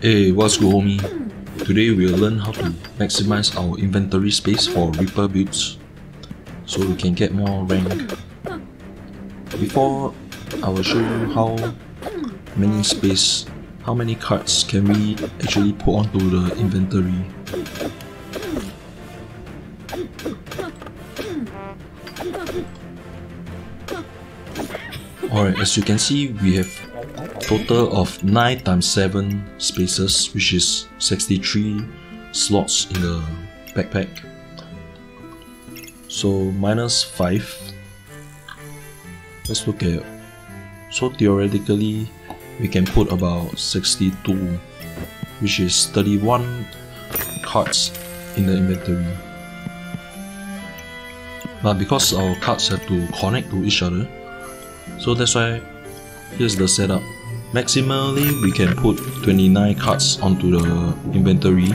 Hey, what's good homie? Today we'll learn how to maximize our inventory space for Reaper builds so we can get more rank. Before I will show you how many space, how many cards can we actually put onto the inventory. Alright, as you can see, we have total of 9 times 7 spaces, which is 63 slots in the backpack. So minus 5. Let's look at so theoretically we can put about 62 which is 31 cards in the inventory. But because our cards have to connect to each other, so that's why here's the setup. Maximally we can put 29 cards onto the inventory.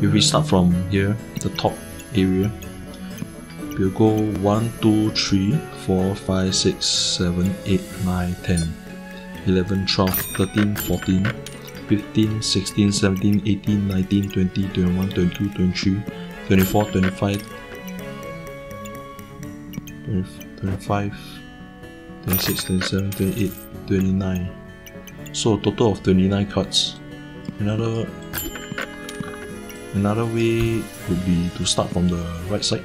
If we start from here, the top area, we'll go 1, 2, 3, 4, 5, 6, 7, 8, 9, 10, 11, 12, 13, 14, 15, 16, 17, 18, 19, 20, 21, 22, 23, 24, 25, 25, 26, 27, 28, 29. So total of 29 cards. Another another way would be to start from the right side.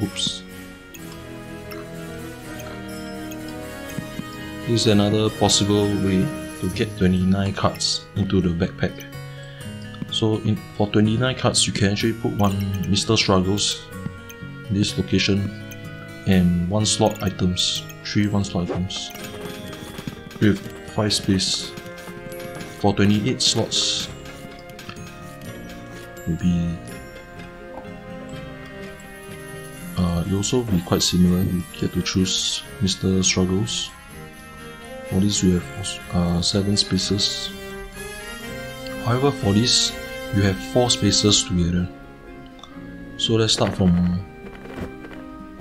Oops. This is another possible way to get 29 cards into the backpack. So in, for 29 cards you can actually put one Mr. Struggles in this location and one slot items, three one slot items with 5 space. For 28 slots will be uh, it also be quite similar, you get to choose Mr. Struggles. For this we have uh, 7 spaces. However for this you have 4 spaces together. So let's start from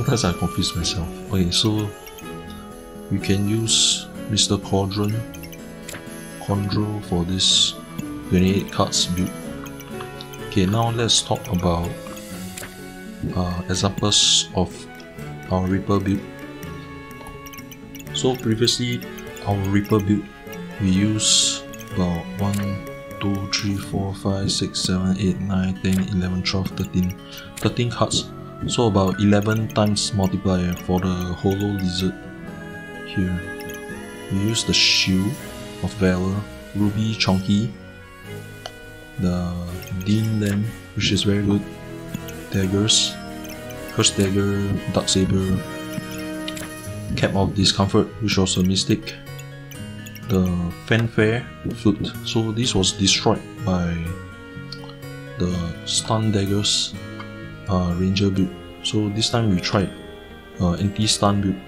Sometimes I confuse myself. Okay, so we can use Mr. Quadrant Control for this 28 cards build. Okay, now let's talk about uh, examples of our Reaper build. So previously, our Reaper build, we use about 1, 2, 3, 4, 5, 6, 7, 8, 9, 10, 11, 12, 13, 13 cards. So about 11 times multiplier for the Hollow Lizard here. We use the Shield of Valor, Ruby chunky, the Dean Lamb, which is very good, Daggers, Curse Dagger, Dark Saber, Cap of Discomfort, which was a Mystic, the Fanfare Flute. So this was destroyed by the Stun Daggers uh, Ranger build. So this time we tried uh, anti-stun build.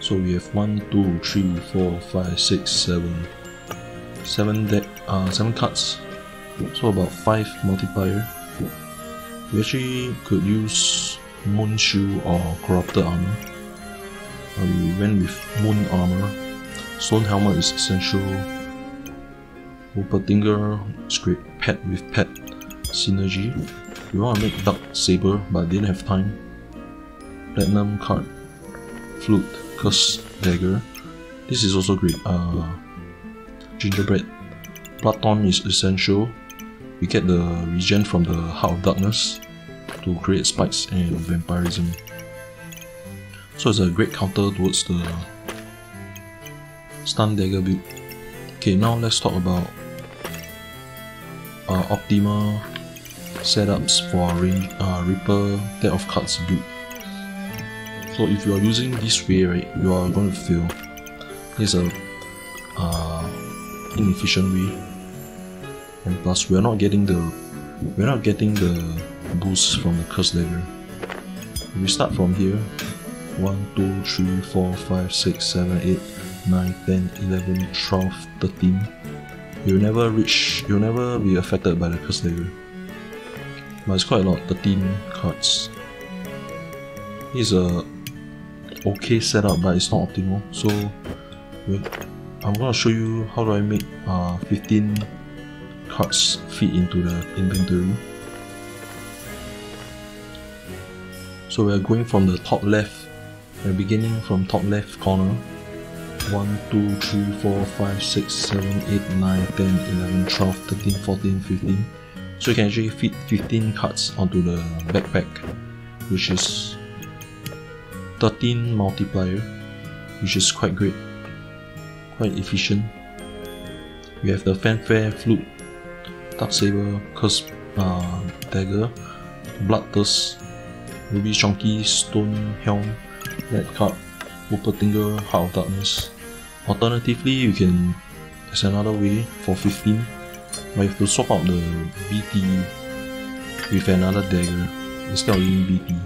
So we have 1, 2, 3, 4, 5, 6, 7, 7 deck, uh, 7 cards. So about 5 multiplier. We actually could use Moon Shield or Corrupted Armor. Uh, we went with Moon Armor. Stone Helmet is essential. Wolpertinger Scrape Pet with Pet Synergy. We want to make Dark Saber but didn't have time. Platinum card. Flute. Curse Dagger. This is also great. Uh, gingerbread. Platon is essential. We get the regen from the Heart of Darkness to create spikes and vampirism. So it's a great counter towards the stun dagger build. Okay, now let's talk about uh, optimal setups for range, uh, Reaper deck of cards build. So if you are using this way, right, you are going to fail. It's a uh, inefficient way, and plus we are not getting the we are not getting the boost from the curse dagger. We start from here. 1, 2, 3, 4, 5, 6, 7, 8, 9, 10, 11, 12, 13. You'll never reach, you'll never be affected by the curse dagger. But it's quite a lot, 13 cards. It's a okay setup, but it's not optimal. So I'm gonna show you how do I make uh, 15 cards fit into the inventory. So we're going from the top left, we're beginning from top left corner. 1, 2, 3, 4, 5, 6, 7, 8, 9, 10, 11, 12, 13, 14, 15. So you can actually fit 15 cards onto the backpack, which is 13 multiplier, which is quite great, quite efficient. We have the fanfare, flute, dark saber, curse uh, dagger, bloodthirst, ruby chunky, stone helm, red card, Wolpertinger, heart of darkness. Alternatively, you can there's another way for 15 you have to swap out the BT with another dagger instead of using BT.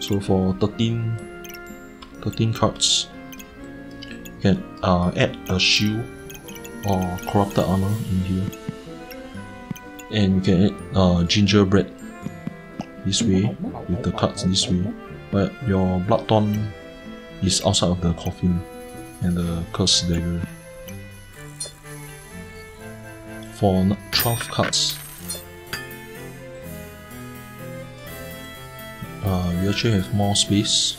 So for 13, 13 cards, you can uh, add a shield or corrupted armor in here. And you can add uh, gingerbread this way, with the cards this way. But your bloodthorne is outside of the coffin and the curse dagger. For 12 cards, uh, we actually have more space.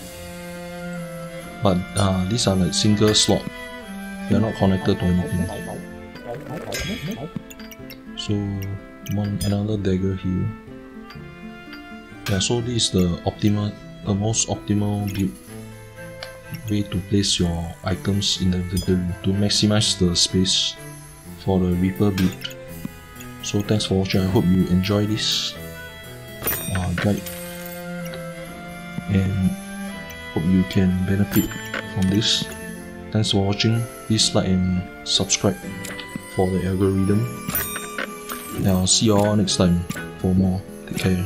But uh, these are like single slot. They are not connected to anything. So one another dagger here. Yeah so this is the optimal the most optimal build way to place your items in the inventory to maximize the space for the Reaper build so thanks for watching I hope you enjoy this uh, guide and hope you can benefit from this. Thanks for watching. Please like and subscribe for the algorithm. And I'll see you all next time for more. Take care.